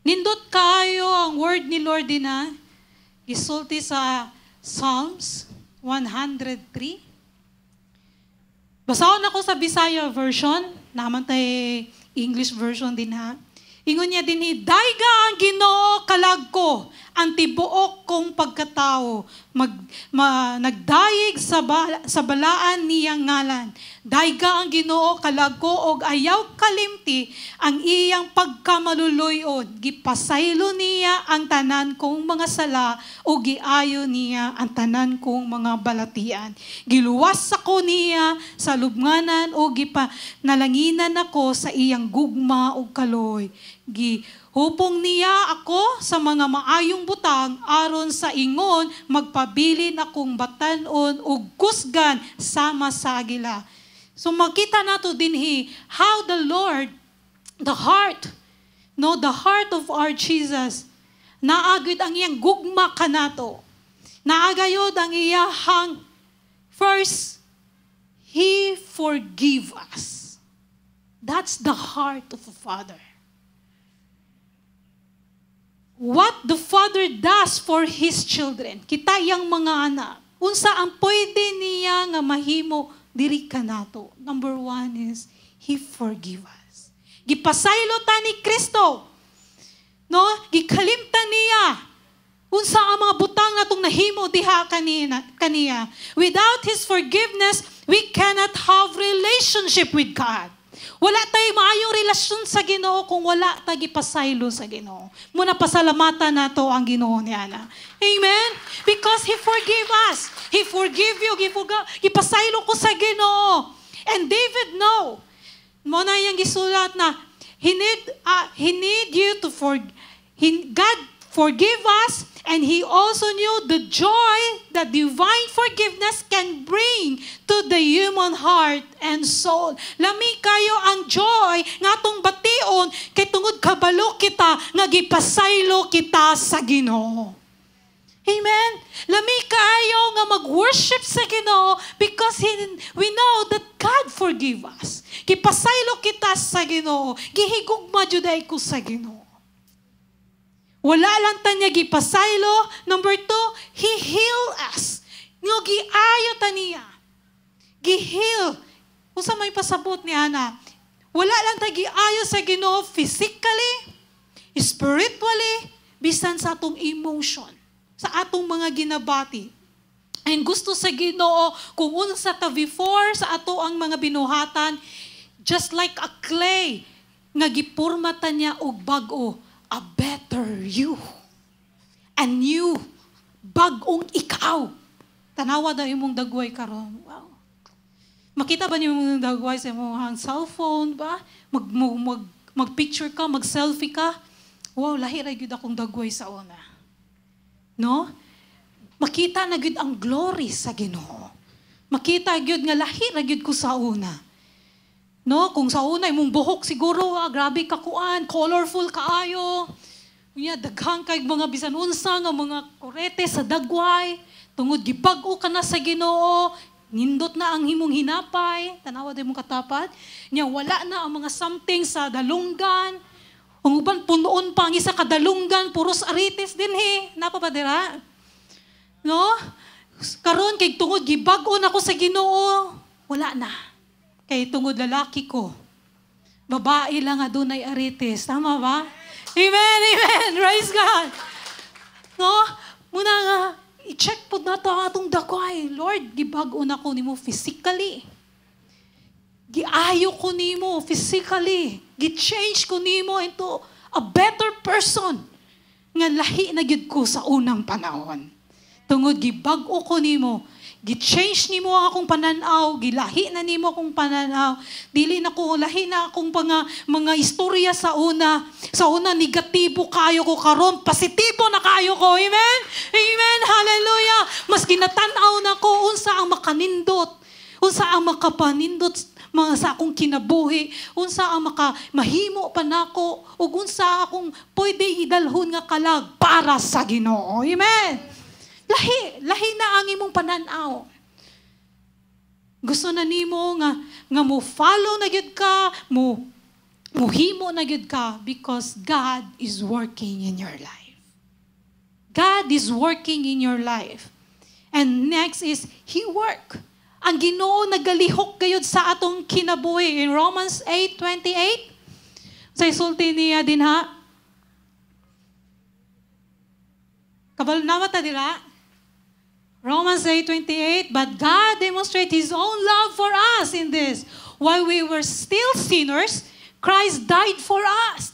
nindot kayo ang word ni Lord din ha, gisulti sa Psalms 103. Basahon ako sa Bisaya version, naman tay English version din ha. Ingon niya din, Daiga ang ginoo kalagko, ang tibuok kong pagkatao, mag, ma, nagdayig sa, ba, sa balaan niyang ngalan. Daiga ang ginoo kalagko og ayaw kalimti ang iyang pagkamaluluyon. Gipasaylo niya ang tanan kong mga sala o giayo niya ang tanan kong mga balatian. Giluwas ako niya sa lubnganan o gipa nalanginan ako sa iyang gugma o kaloy gi hupong niya ako sa mga maayong butang aron sa ingon magpabilin akong batanon ug kusgan sama sa agila. So makita nato dinhi how the Lord the heart no the heart of our Jesus naagid ang iyang gugma kanato. Naagayod ang iyahang first he forgive us. That's the heart of a father what the Father does for His children. Kita yang mga anak. Unsa ang pwede niya nga mahimo diri kanato. Number one is, He forgive us. Gipasaylo ta ni Kristo. No? Gikalimta niya. Unsa ang mga butang natong nahimo diha kanina, kaniya. Without His forgiveness, we cannot have relationship with God. Wala tayo maayong relasyon sa Ginoo kung wala tayo gipasaylo sa Ginoo. Muna pasalamatan nato ang Ginoo ni Ana. Amen? Because He forgive us. He forgive you. Gipasaylo ko sa Ginoo. And David know. Muna yung gisulat na He need, uh, he need you to forgive. God forgive us And he also knew the joy that divine forgiveness can bring to the human heart and soul. Lami kayo ang joy nga tong bation kay tungod kabalo kita nga gipasaylo kita sa Ginoo. Amen. Lami kayo nga mag-worship sa Ginoo because he, we know that God forgive us. Gipasaylo kita sa Ginoo. Gihigugma juday ko sa Ginoo. Wala lang ta niya gipasaylo. Number two, He heal us. Nga giayo ta niya. Gihil. Kung sa may pasabot ni Ana, wala lang ta giayo sa Ginoo physically, spiritually, bisan sa atong emotion, sa atong mga ginabati. And gusto sa Ginoo kung unsa ta before sa ato ang mga binuhatan, just like a clay nga gipurmata niya og bag-o a better you. A new, bagong ikaw. Tanawa daw imong dagway karon. Wow. Makita ba niyo mong dagway sa imong cellphone ba? Mag, mag, mag, mag-picture ka, mag-selfie ka. Wow, lahi ra gyud akong dagway sa una. No? Makita na gyud ang glory sa Ginoo. Makita gyud nga lahi ra gyud ko sa una. No, kung sa una imong buhok siguro ah, grabe ka kuan, colorful kaayo. Unya daghang kay mga bisan unsa nga mga kurete sa dagway, tungod gibag-o ka na sa Ginoo, nindot na ang himong hinapay, tanawa din mong katapat, nya wala na ang mga something sa dalunggan, ang uban punoon pa ang isa kadalunggan, puros aritis din he, napa pa dira? No? Karon kay tungod gibag-o na ko sa Ginoo, wala na. Kay tungod lalaki ko, babae lang nga dunay aritis, tama ba? Amen, amen. Praise God. No? Muna nga, i-check po na to atong dakway. Lord, gibag-o na ko nimo physically. Giayo ko nimo physically. Gi-change ko nimo into a better person. Nga lahi na gyud ko sa unang panahon. Tungod gibag-o ko nimo Gi-change nimo akong pananaw, gilahi na nimo akong pananaw. Dili na ko lahi na akong mga mga istorya sa una. Sa una negatibo kayo ko karon, positibo na kayo ko. Amen. Amen. Hallelujah. Mas ginatan-aw na ko unsa ang makanindot. Unsa ang makapanindot mga sa akong kinabuhi, unsa ang maka mahimo pa nako ug unsa akong pwede idalhon nga kalag para sa Ginoo. Amen. Lahi, lahi na ang imong pananaw. Gusto na nimo nga nga mo follow na gyud ka, mo muhimo na gyud ka because God is working in your life. God is working in your life. And next is He work. Ang Ginoo nagalihok gayud sa atong kinabuhi in Romans 8:28. Sa isulti niya din ha. Kabal na ta dira? Romans 8:28, but God demonstrated his own love for us in this. While we were still sinners, Christ died for us.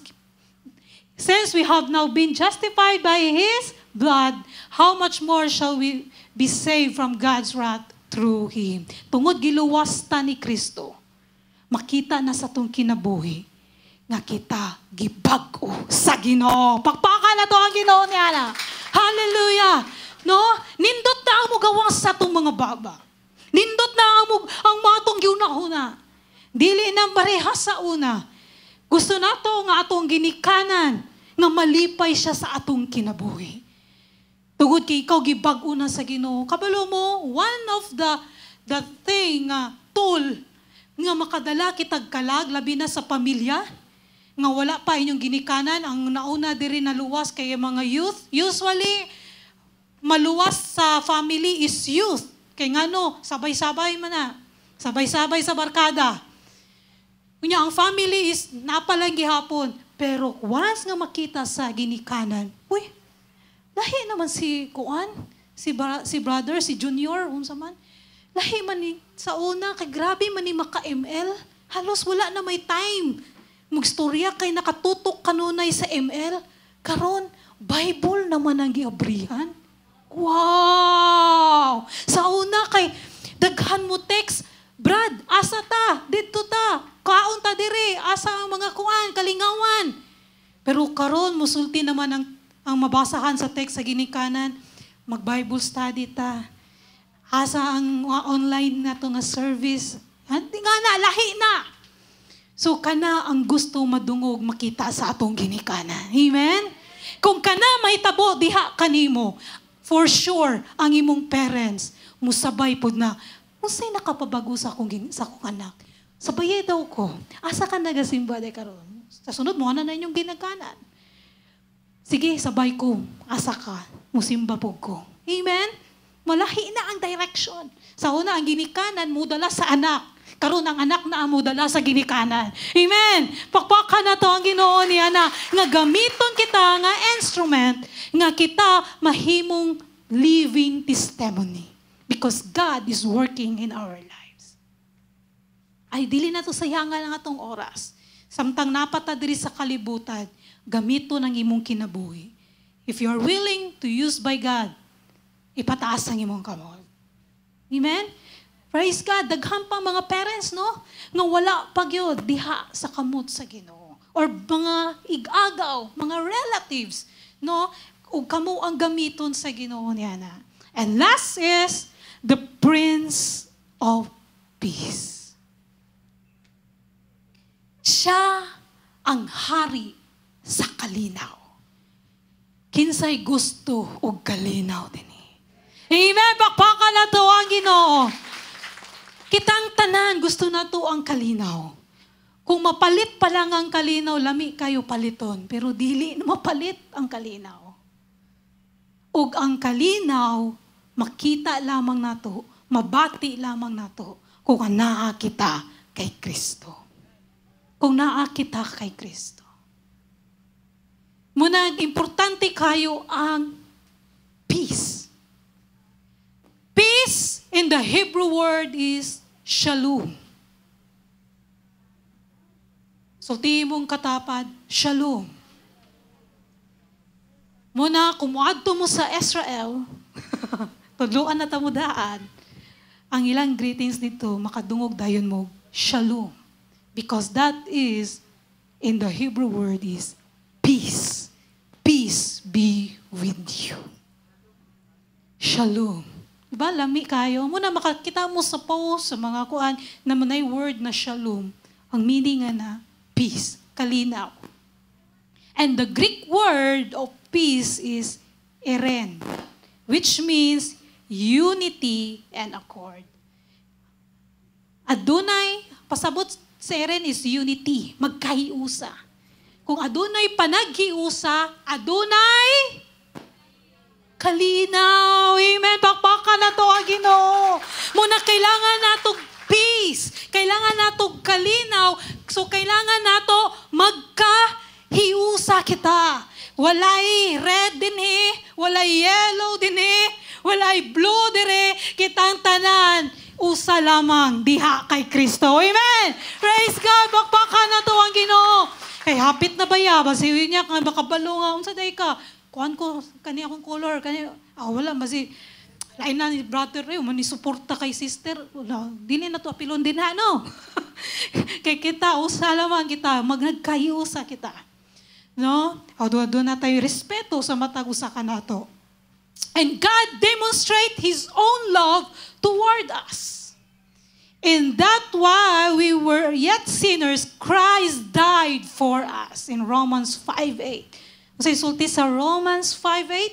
Since we have now been justified by his blood, how much more shall we be saved from God's wrath through him? Tungod giluwas ta ni Kristo, makita na sa tong kinabuhi nga kita gibag-o sa Ginoo. Pakpakan na to ang Ginoo niya. Hallelujah. No? Nindot na ang mugawas sa itong mga baba. Nindot na mug, ang matong giunahuna. Dili na pareha sa una. Gusto nato nga atong ginikanan nga malipay siya sa atong kinabuhi. Tugod kay ikaw gibag-o na sa Ginoo. Kabalo mo, one of the the thing uh, tool nga makadala kitag kalag labi na sa pamilya nga wala pa inyong ginikanan ang nauna diri na luwas kay mga youth usually maluwas sa family is youth. Kay nga no, sabay-sabay man na. Sabay-sabay sa barkada. Kunya, ang family is napalang gihapon. Pero once nga makita sa ginikanan, uy, lahi naman si Kuan, si, bra- si brother, si junior, unsa man. Lahi man ni, sa una, kay grabe man ni maka-ML. Halos wala na may time. Magstorya kay nakatutok kanunay sa ML. Karon, Bible naman ang giabrihan. Wow! Sa una kay daghan mo text, Brad, asa ta? Dito ta. Kaon ta dire. Asa ang mga kuan, kalingawan. Pero karon musulti naman ang ang mabasahan sa text sa ginikanan. Mag-Bible study ta. Asa ang online na to nga service. Hindi nga na, lahi na. So kana ang gusto madungog makita sa atong ginikanan. Amen? Kung kana may tabo diha kanimo, for sure, ang imong parents, musabay pod na, unsay nakapabago sa akong, sa akong anak. Sabay daw ko, asa ka nagasimba de karon. Sa sunod mo, ano na inyong ginaganan. Sige, sabay ko, asa ka, musimba po ko. Amen? Malahi na ang direction. Sa una, ang ginikanan mo dala sa anak. Karon ang anak na amo dala sa ginikanan. Amen. Pakpakan na to ang Ginoo niya na nga gamiton kita nga instrument nga kita mahimong living testimony because God is working in our lives. Ay, dili na to sayangan ang atong oras. Samtang napata diri sa kalibutan, gamito ng imong kinabuhi. If you are willing to use by God, ipataas ang imong kamot. Amen? Praise God. Daghan pa mga parents, no? Nga wala pagyod diha sa kamot sa Ginoo. Or mga igagaw, mga relatives, no? ug kamo ang gamiton sa Ginoo niya na. And last is the Prince of Peace. Siya ang hari sa kalinaw. kinsay gusto og kalinaw din Amen. Bakbakan na to ang ginoo. Kitang tanan, gusto na to ang kalinaw. Kung mapalit pa lang ang kalinaw, lami kayo paliton. Pero dili na mapalit ang kalinaw. Ug ang kalinaw, makita lamang nato, mabati lamang nato, kung naa kita kay Kristo. Kung naa kita kay Kristo. Muna, importante kayo ang peace. Peace in the Hebrew word is shalom. So, mong katapad, shalom. Muna, kumuadto mo sa Israel, tudluan na tamudaan, ang ilang greetings dito, makadungog dayon mo, shalom. Because that is, in the Hebrew word is, peace. Peace be with you. Shalom. Diba, lami kayo. Muna makakita mo sa post, sa mga kuan, na manay word na shalom. Ang meaning na peace, kalinaw. And the Greek word of peace is eren, which means unity and accord. Adunay, pasabot sa eren is unity, magkahiusa. Kung adunay panaghiusa, adunay kalinaw. Amen. Pakpakan na to ang Ginoo. Muna kailangan nato peace. Kailangan nato kalinaw. So kailangan nato magkahiusa kita. Walay red din eh, walay yellow din eh, walay blue dire, kitang tanan, usa lamang diha kay Kristo. Amen! Praise God! Bakbaka na to ang ginoo. Kay hapit na baya, basiwin niya, kaya makabalo nga, unsa day ka, kuhan ko, kani akong color, kani, ah, wala, basi, lain na ni brother rin, mani suporta kay sister, wala, dili na to apilon din na, no? kay kita, usa lamang kita, magnagkayusa kita. No? Ado-ado na tayo respeto sa matag usa ka nato. And God demonstrate His own love toward us. And that why we were yet sinners, Christ died for us in Romans 5.8. Kasi sulti sa Romans 5.8.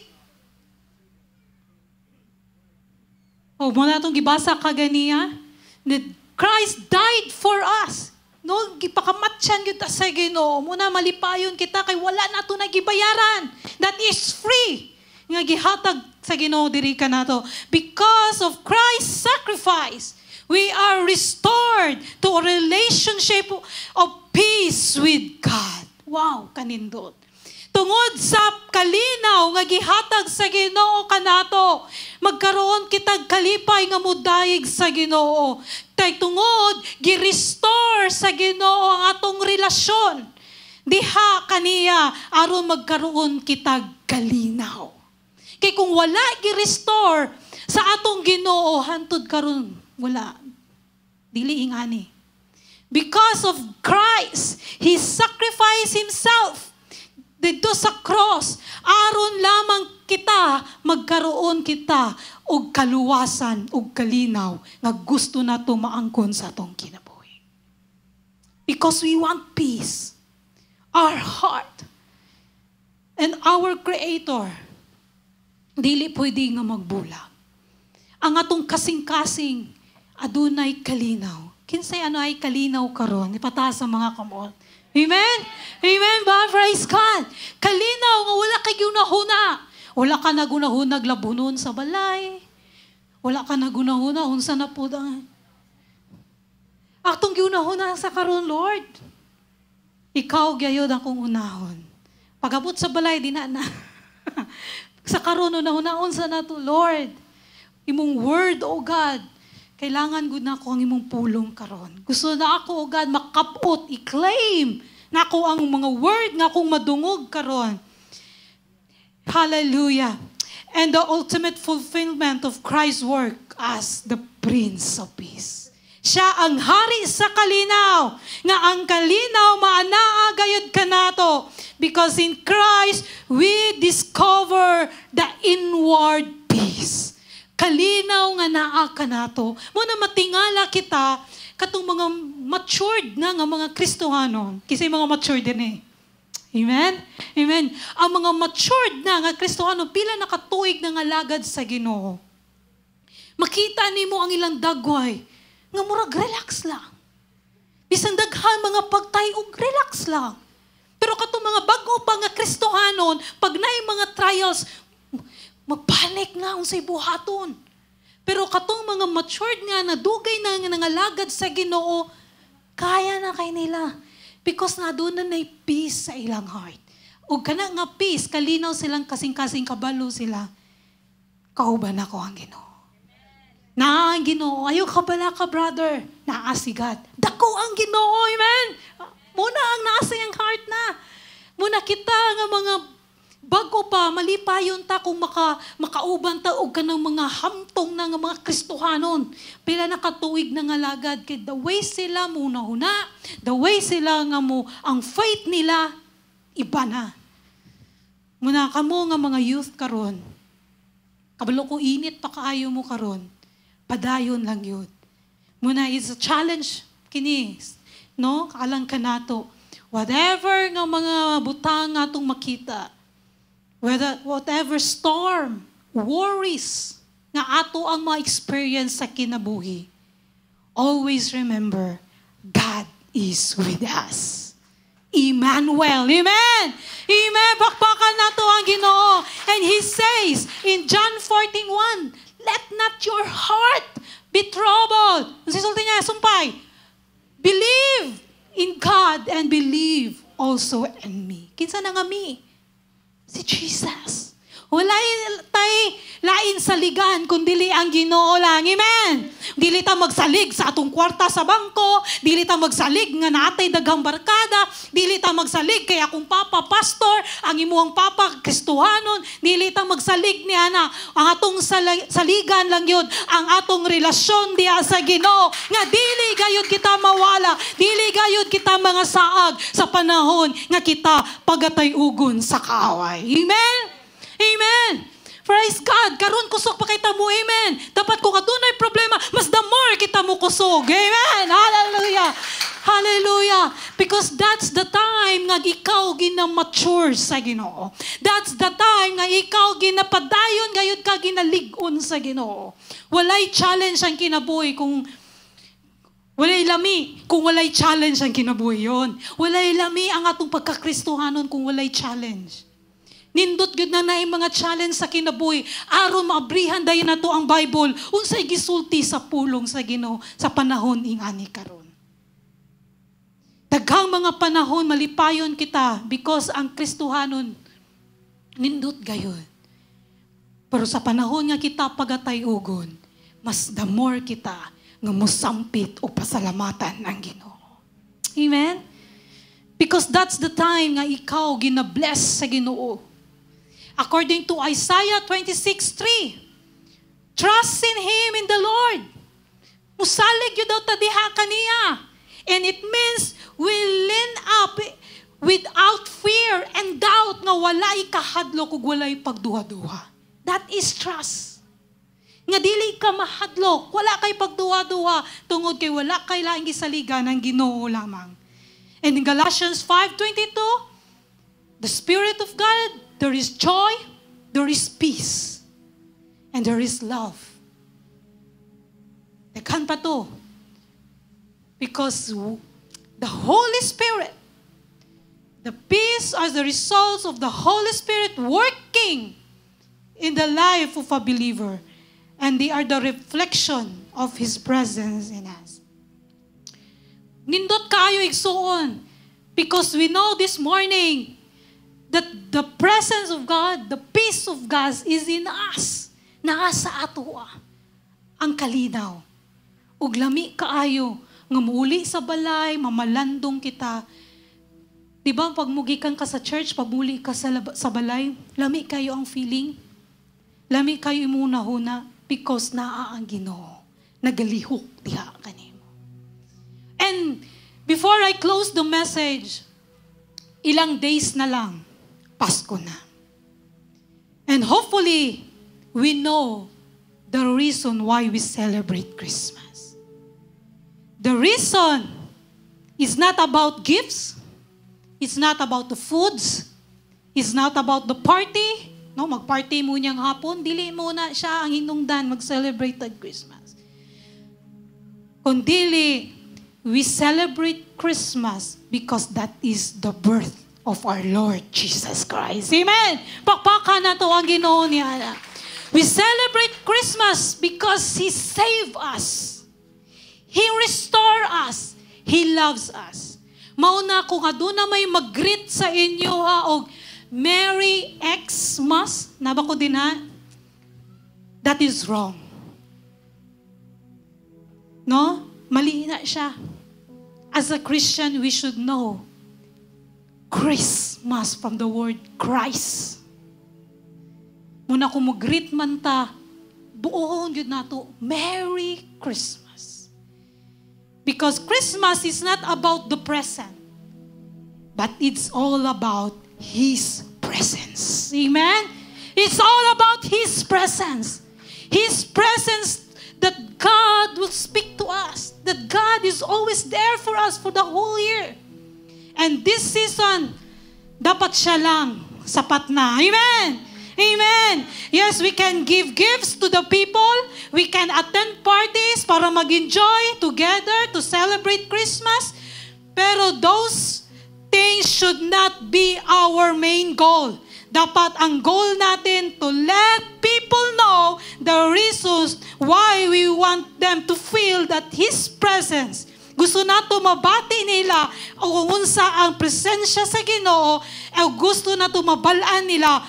O, mo na itong gibasa kaganiya. That Christ died for us. No, gipakamatyan gyud ta sa Ginoo. Muna malipayon kita kay wala na to nagibayaran. That is free. Nga gihatag sa Ginoo diri ka nato. Because of Christ's sacrifice, we are restored to a relationship of peace with God. Wow, kanindot tungod sa kalinaw nga gihatag sa Ginoo kanato magkaroon kitag kalipay nga mudayeg sa Ginoo. Tay tungod gi-restore sa Ginoo ang atong relasyon. Diha kaniya aron magkaroon kitag kalinaw. Kay kung wala gi-restore sa atong Ginoo hantud karon wala. Dili ingani. Because of Christ he sacrificed himself dito sa cross, aron lamang kita, magkaroon kita og kaluwasan og kalinaw nga gusto na maangkon sa atong kinabuhi. Because we want peace. Our heart and our Creator dili pwede nga magbulag. Ang atong kasing-kasing adunay kalinaw. Kinsay ano ay kalinaw karon ipataas sa mga kamot Amen? Amen ba? Praise God. Kalinaw nga wala kay gunahuna. Wala ka nagunahunag labunon sa balay. Wala ka nagunahuna unsa na po da. Atong gunahuna sa karon Lord. Ikaw gyayod akong unahon. Pagabot sa balay di na na. sa karon una unsa na to Lord. Imong word, O oh God, kailangan gud na ako ang imong pulong karon. Gusto na ako, O oh God, makapot, i-claim na ako ang mga word nga akong madungog karon. Hallelujah. And the ultimate fulfillment of Christ's work as the Prince of Peace. Siya ang hari sa kalinaw, nga ang kalinaw maanaa gayud kanato because in Christ we discover the inward peace kalinaw nga naa ka nato. Muna matingala kita katong mga matured na nga mga Kristohano. Kasi mga matured din eh. Amen? Amen. Ang mga matured na nga Kristohano, pila nakatuig na nga lagad sa ginoo. Makita ni mo ang ilang dagway, nga murag relax lang. Bisan daghan mga pagtayog, relax lang. Pero katong mga bago pa nga Kristohanon, pag naay mga trials, mapanik nga unsay buhaton. Pero katong mga matured nga na dugay na nga nangalagad sa Ginoo, kaya na kay nila. Because na doon na nay peace sa ilang heart. O kana nga peace, kalinaw silang kasing-kasing kabalo sila. Kauban ako ang Ginoo. Na ang Ginoo, ayo ka bala ka brother, naasigat. Dako ang Ginoo, amen. Muna ang nasa ang heart na. Muna kita nga mga bago pa, malipayon ta kung maka, makauban ta og kanang mga hamtong na nga mga Kristohanon. Pila nakatuig na nga lagad kay the way sila muna huna, the way sila nga mo, ang faith nila, iba na. Muna kamo nga mga youth karon, kabalo ko init pa kaayo mo karon, padayon lang yun. Muna is a challenge kini, no? Kaalang ka nato. Whatever nga mga butang atong makita, whether, whatever storm, worries, nga ato ang mga experience sa kinabuhi, always remember, God is with us. Emmanuel. Amen. Amen. Bakbakan na to ang ginoo. And He says in John 14.1, Let not your heart be troubled. Ang sisulti niya, sumpay. Believe in God and believe also in me. Kinsa na nga me? Si Jesus. Wala tay lain saligan kundi ang Ginoo lang. Amen. Dili ta magsalig sa atong kwarta sa bangko, dili ta magsalig nga natay daghang barkada, dili ta magsalig kay akong papa pastor, ang imuang papa Kristohanon, dili ta magsalig ni ana ang atong saligan lang yun, ang atong relasyon diha sa Ginoo nga dili gayud kita mawala, dili gayud kita mga saag sa panahon nga kita pagatay ugon sa kaaway. Amen. Amen. Praise God. Karon kusog pa kita mo. Amen. Dapat kung adunay problema, mas the more kita mo kusog. Amen. Hallelujah. Hallelujah. Because that's the time nga ikaw gina-mature sa Ginoo. That's the time nga ikaw ginapadayon gayud ka ginaligon sa Ginoo. Walay challenge ang kinabuhi kung Walay lami kung walay challenge ang kinabuhi yon. Walay lami ang atong pagkakristohanon kung walay challenge. Nindot gud na naay mga challenge sa kinabuhi aron maabrihan dayon nato ang Bible unsay gisulti sa pulong sa Ginoo sa panahon ingani karon. Daghang mga panahon malipayon kita because ang Kristohanon nindot gayon. Pero sa panahon nga kita pagatay ugon, mas the more kita nga musampit o pasalamatan ang Ginoo. Amen? Because that's the time nga ikaw gina-bless sa Ginoo According to Isaiah 26:3, trust in Him in the Lord. Musalig yun daw tadiha kaniya. And it means we lean up without fear and doubt nga walay kahadlo kung walay pagduha-duha. That is trust. Nga dili ka mahadlok, wala kay pagduha-duha, tungod kay wala kay laing gisaligan ng Ginoo lamang. And in Galatians 5:22, the Spirit of God There is joy, there is peace, and there is love. Daghan pa to. Because the Holy Spirit, the peace are the results of the Holy Spirit working in the life of a believer. And they are the reflection of His presence in us. Nindot kayo igsuon. Because we know this morning, that the presence of God, the peace of God is in us. Naa sa ato ang kalinaw. Ug lami kaayo nga muuli sa balay, mamalandong kita. Di ba pag mugikan ka sa church, pabuli ka sa, sa balay, lami kayo ang feeling. Lami kayo imuna huna because naa ang Ginoo. Nagalihok diha kanimo. And before I close the message, ilang days na lang, Pasko na. And hopefully, we know the reason why we celebrate Christmas. The reason is not about gifts. It's not about the foods. It's not about the party. No, mag-party mo niyang hapon. Dili muna siya ang hinungdan mag-celebrate ang Christmas. Kundili, we celebrate Christmas because that is the birth of our Lord Jesus Christ. Amen! Pakpaka na to ang ginoo niya. We celebrate Christmas because He saved us. He restore us. He loves us. Mauna kung aduna may mag-greet sa inyo ha og Merry Xmas, naba ko din ha? That is wrong. No? Mali na siya. As a Christian, we should know Christmas from the word Christ. Muna kung mag-greet man ta, buon yun na to, Merry Christmas. Because Christmas is not about the present, but it's all about His presence. Amen? It's all about His presence. His presence that God will speak to us, that God is always there for us for the whole year. And this season, dapat siya lang, sapat na. Amen! Amen! Yes, we can give gifts to the people. We can attend parties para mag-enjoy together to celebrate Christmas. Pero those things should not be our main goal. Dapat ang goal natin to let people know the reasons why we want them to feel that His presence gusto nato mabati nila o unsa ang presensya sa Ginoo o gusto nato mabalaan nila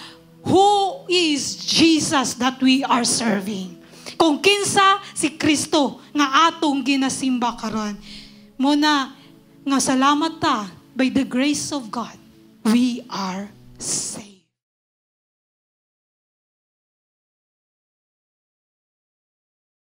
who is Jesus that we are serving. Kung kinsa si Kristo nga atong ginasimba karon. Muna nga salamat ta by the grace of God we are saved.